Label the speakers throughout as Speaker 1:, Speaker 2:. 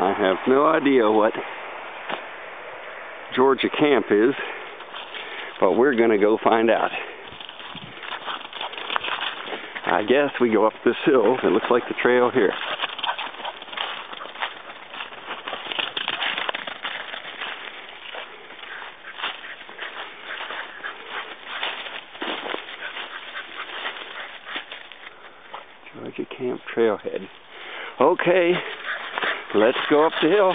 Speaker 1: I have no idea what Georgia Camp is, but we're going to go find out. I guess we go up this hill. It looks like the trail here. Georgia Camp Trailhead. Okay, let's go up the hill,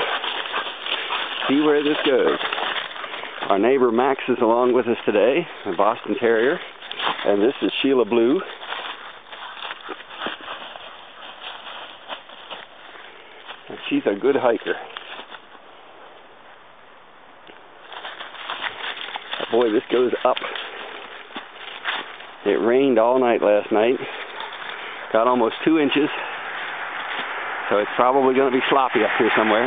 Speaker 1: see where this goes. Our neighbor Max is along with us today, a Boston Terrier, and this is Sheila Blue. And she's a good hiker. Boy, this goes up. It rained all night last night. Got almost two inches. So it's probably going to be sloppy up here somewhere.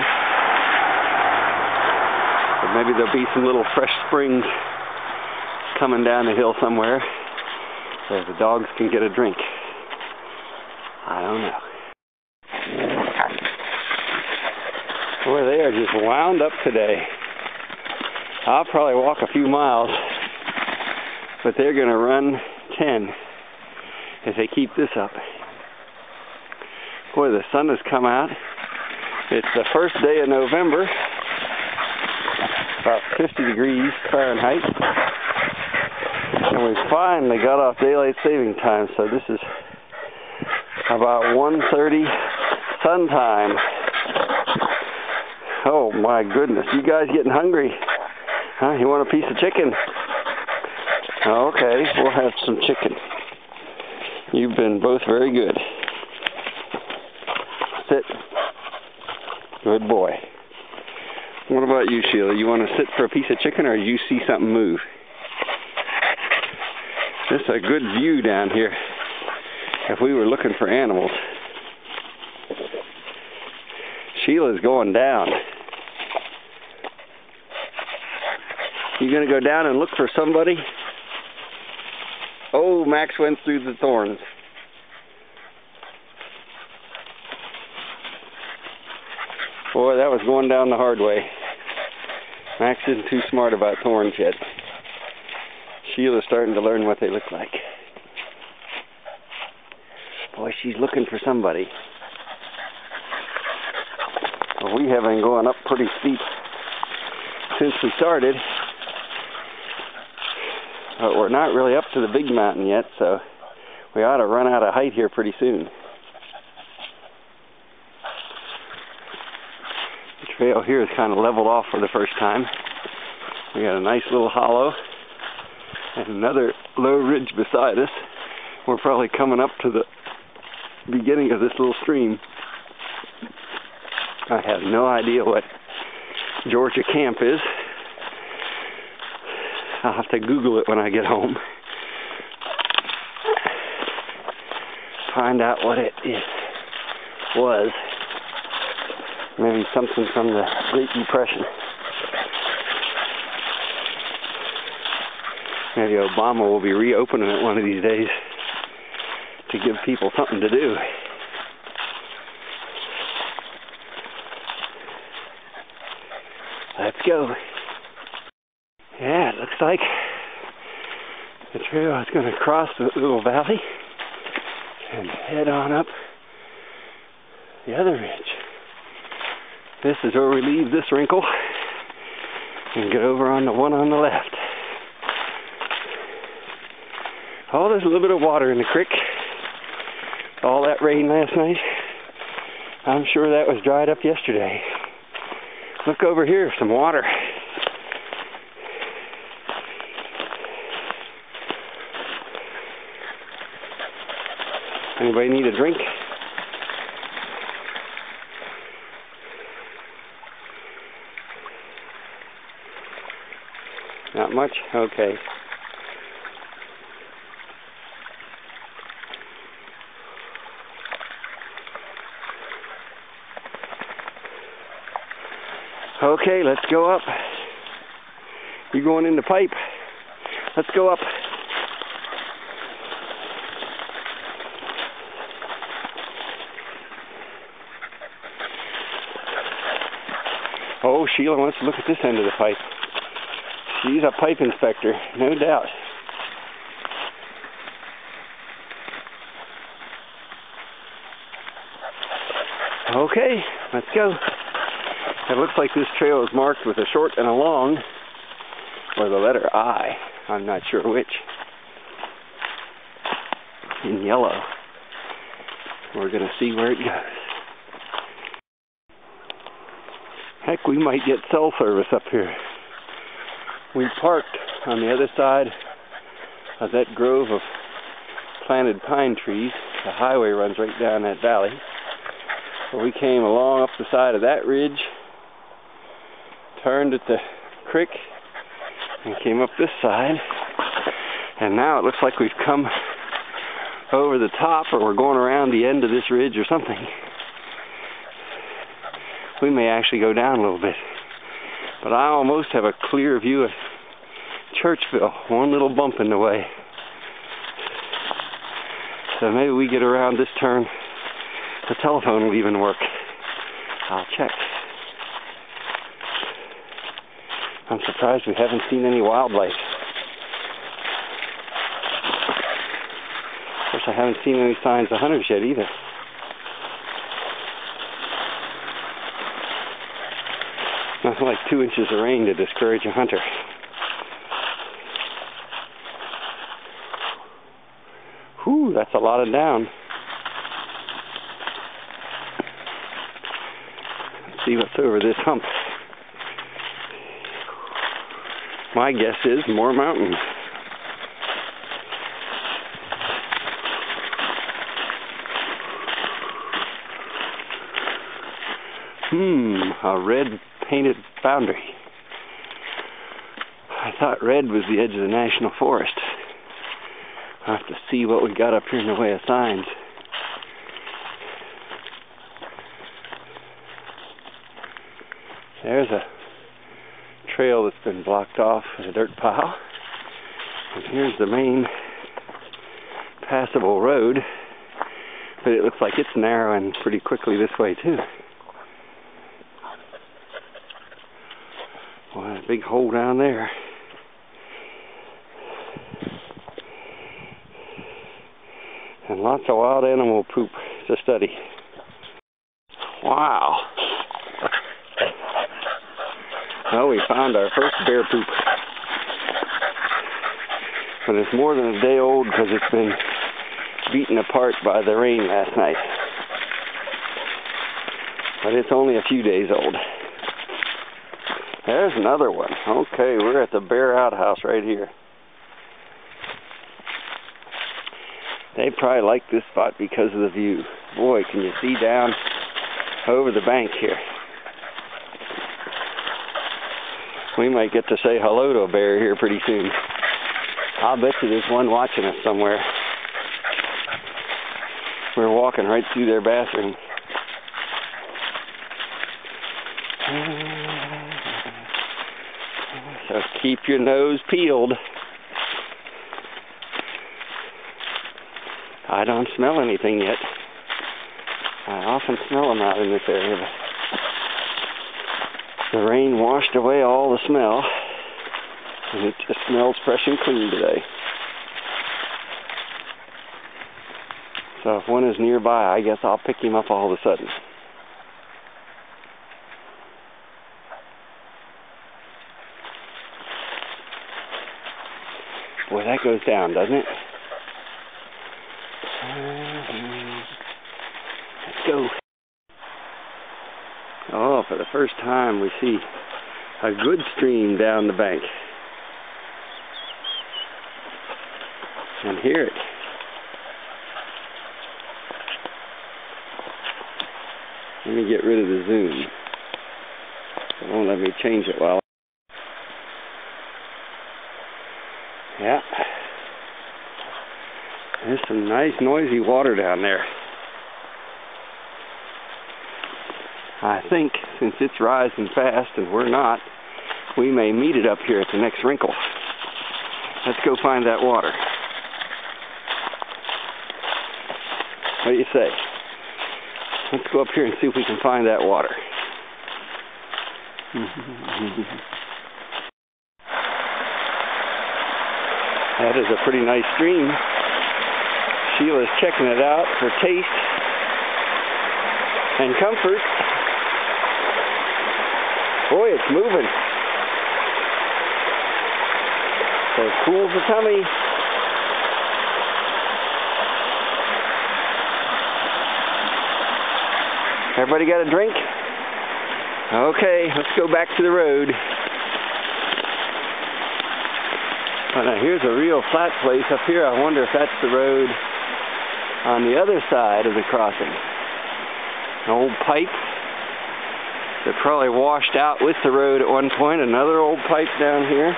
Speaker 1: But maybe there'll be some little fresh springs coming down the hill somewhere so the dogs can get a drink. I don't know. Boy, they are just wound up today. I'll probably walk a few miles, but they're going to run 10 if they keep this up. Boy, the sun has come out. It's the first day of November, about 50 degrees Fahrenheit. And we finally got off daylight saving time, so this is about 1.30 sun time. Oh my goodness, you guys getting hungry? Huh? You want a piece of chicken? Okay, we'll have some chicken. You've been both very good. Sit. Good boy. What about you, Sheila? You want to sit for a piece of chicken or you see something move? This is a good view down here if we were looking for animals. Sheila's going down. You gonna go down and look for somebody? Oh, Max went through the thorns. Boy, that was going down the hard way. Max isn't too smart about thorns yet. Sheila's starting to learn what they look like. Boy, she's looking for somebody. Well, we have been going up pretty steep since we started. But we're not really up to the big mountain yet, so we ought to run out of height here pretty soon. The trail here is kind of leveled off for the first time. We got a nice little hollow and another low ridge beside us. We're probably coming up to the beginning of this little stream. I have no idea what Georgia Camp is. I'll have to Google it when I get home. Find out what it is, was. Maybe something from the Great Depression. Maybe Obama will be reopening it one of these days to give people something to do. Let's go. Yeah, it looks like the trail is going to cross the little valley and head on up the other ridge. This is where we leave this wrinkle and get over on the one on the left. Oh, there's a little bit of water in the creek. All that rain last night. I'm sure that was dried up yesterday. Look over here, some water. Anybody need a drink? Not much? Okay. Okay, let's go up. You going in the pipe? Let's go up. Oh, Sheila wants to look at this end of the pipe. She's a pipe inspector, no doubt. Okay, let's go. It looks like this trail is marked with a short and a long, or the letter I. I'm not sure which. In yellow. We're going to see where it goes. Heck, we might get cell service up here. We parked on the other side of that grove of planted pine trees. The highway runs right down that valley. So we came along up the side of that ridge, turned at the creek, and came up this side. And now it looks like we've come over the top, or we're going around the end of this ridge or something. We may actually go down a little bit. But I almost have a clear view of Churchville, one little bump in the way. So maybe we get around this turn the telephone will even work. I'll check. I'm surprised we haven't seen any wildlife. Of course, I haven't seen any signs of hunters yet either. Nothing like two inches of rain to discourage a hunter. That's a lot of down. see what's over this hump. My guess is more mountains. Hmm, a red painted boundary. I thought red was the edge of the national forest. I'll have to see what we got up here in the way of signs. There's a trail that's been blocked off with a dirt pile. And here's the main passable road. But it looks like it's narrowing pretty quickly this way too. Well, a big hole down there. And lots of wild animal poop to study. Wow. Well, we found our first bear poop. But it's more than a day old because it's been beaten apart by the rain last night. But it's only a few days old. There's another one. Okay, we're at the bear outhouse right here. They probably like this spot because of the view. Boy, can you see down over the bank here. we might get to say hello to a bear here pretty soon. I'll bet you there's one watching us somewhere. We're walking right through their bathroom. So keep your nose peeled. I don't smell anything yet. I often smell them out in this area, but the rain washed away all the smell, and it just smells fresh and clean today. So if one is nearby, I guess I'll pick him up all of a sudden. Boy, that goes down, doesn't it? Let's go. Oh, for the first time we see a good stream down the bank. And hear it. Let me get rid of the zoom. It won't let me change it while. Yeah. There's some nice noisy water down there. I think since it's rising fast and we're not, we may meet it up here at the next wrinkle. Let's go find that water. What do you say? Let's go up here and see if we can find that water. that is a pretty nice stream. Sheila's checking it out for taste and comfort. Boy, it's moving. So it cools the tummy. Everybody got a drink? Okay, let's go back to the road. Oh, now here's a real flat place up here. I wonder if that's the road on the other side of the crossing. An old pipe that probably washed out with the road at one point. Another old pipe down here.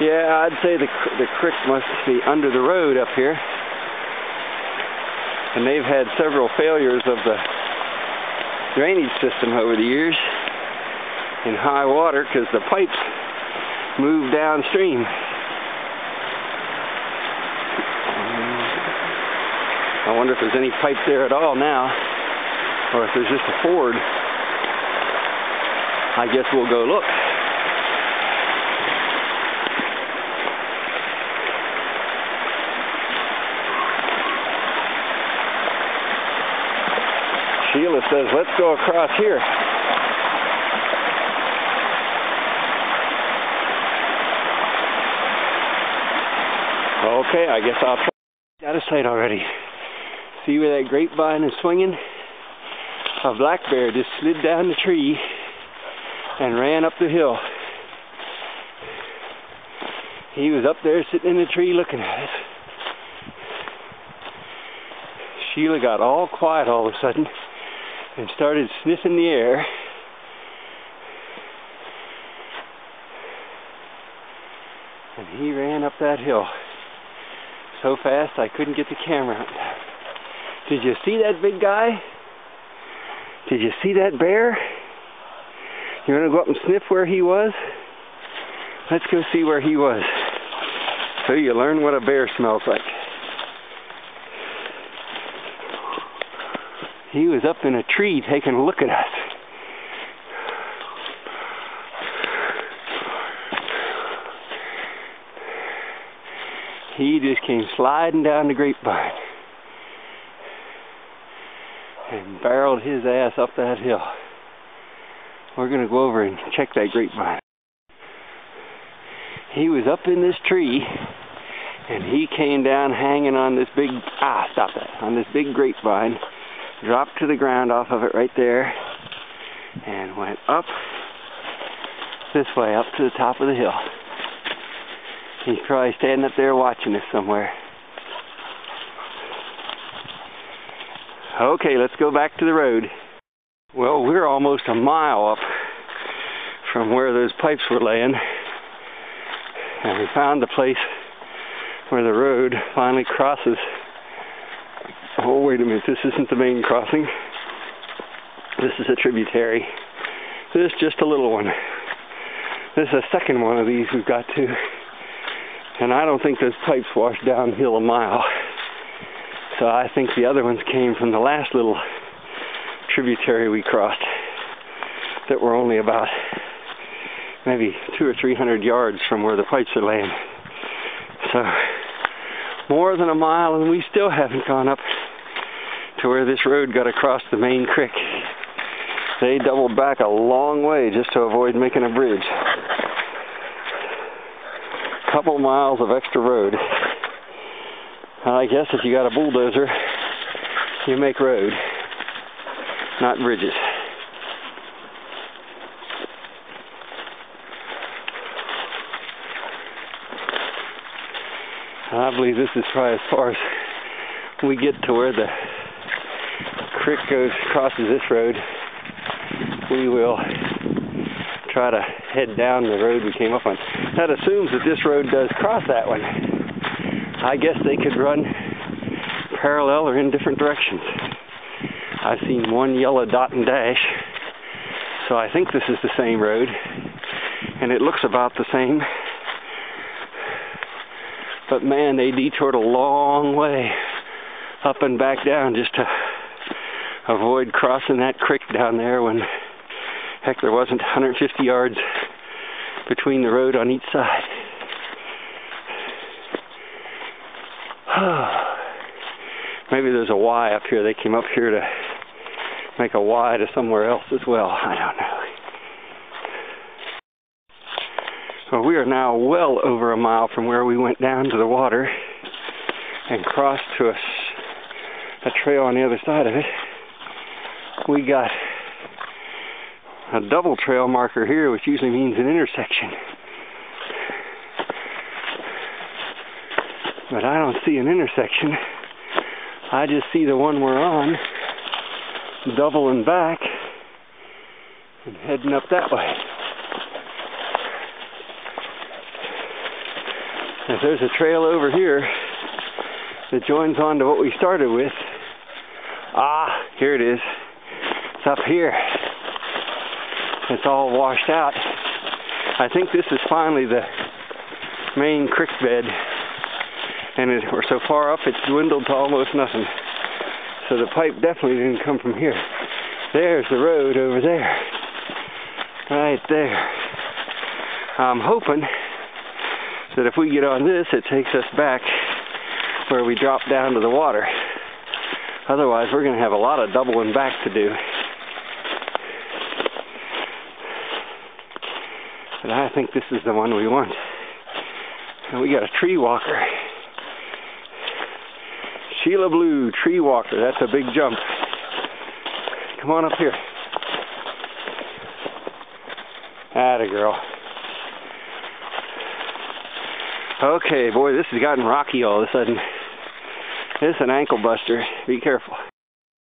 Speaker 1: Yeah, I'd say the the creek must be under the road up here. And they've had several failures of the drainage system over the years in high water because the pipes move downstream. I wonder if there's any pipe there at all now, or if there's just a ford. I guess we'll go look. Sheila says, let's go across here. Okay, I guess I'll try. Out of sight already. See where that grapevine is swinging? A black bear just slid down the tree and ran up the hill. He was up there sitting in the tree looking at us. Sheila got all quiet all of a sudden and started sniffing the air. And he ran up that hill so fast I couldn't get the camera out. Did you see that big guy? Did you see that bear? You want to go up and sniff where he was? Let's go see where he was. So you learn what a bear smells like. He was up in a tree taking a look at us. He just came sliding down the grapevine and barreled his ass up that hill. We're going to go over and check that grapevine. He was up in this tree and he came down hanging on this big, ah, stop that, on this big grapevine, dropped to the ground off of it right there, and went up this way, up to the top of the hill. He's probably standing up there watching us somewhere. Okay, let's go back to the road. Well, we're almost a mile up from where those pipes were laying. And we found the place where the road finally crosses. Oh, wait a minute, this isn't the main crossing. This is a tributary. This is just a little one. This is a second one of these we've got to. And I don't think those pipes washed downhill a mile. So I think the other ones came from the last little tributary we crossed that were only about maybe two or three hundred yards from where the pipes are laying. So more than a mile and we still haven't gone up to where this road got across the main creek. They doubled back a long way just to avoid making a bridge couple miles of extra road. I guess if you got a bulldozer, you make road, not bridges. I believe this is probably as far as we get to where the creek goes crosses this road. We will try to head down the road we came up on. That assumes that this road does cross that one. I guess they could run parallel or in different directions. I've seen one yellow dot and dash, so I think this is the same road, and it looks about the same. But man, they detoured a long way up and back down just to avoid crossing that creek down there when Heck, there wasn't 150 yards between the road on each side. Maybe there's a Y up here. They came up here to make a Y to somewhere else as well. I don't know. Well, we are now well over a mile from where we went down to the water and crossed to a, a trail on the other side of it. We got a double trail marker here, which usually means an intersection. But I don't see an intersection. I just see the one we're on, doubling back and heading up that way. If there's a trail over here that joins on to what we started with, ah, here it is. It's up here. It's all washed out. I think this is finally the main creek bed and it, we're so far up it's dwindled to almost nothing. So the pipe definitely didn't come from here. There's the road over there. Right there. I'm hoping that if we get on this, it takes us back where we drop down to the water. Otherwise, we're going to have a lot of doubling back to do. But I think this is the one we want. And we got a tree walker. Sheila Blue, tree walker. That's a big jump. Come on up here. Atta girl. Okay, boy, this has gotten rocky all of a sudden. This is an ankle buster. Be careful.